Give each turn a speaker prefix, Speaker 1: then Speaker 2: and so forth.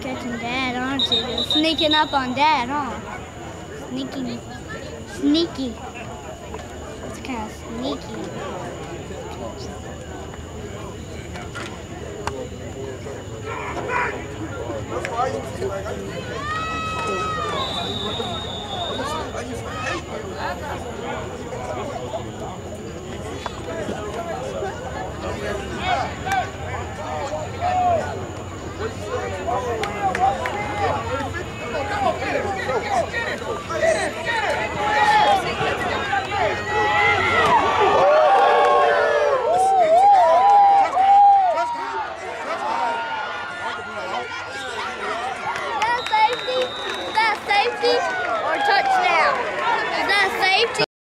Speaker 1: catching Dad, aren't you? You're sneaking up on Dad, huh? Sneaky. Sneaky. It's kind of sneaky.
Speaker 2: That's why Get it! Get it!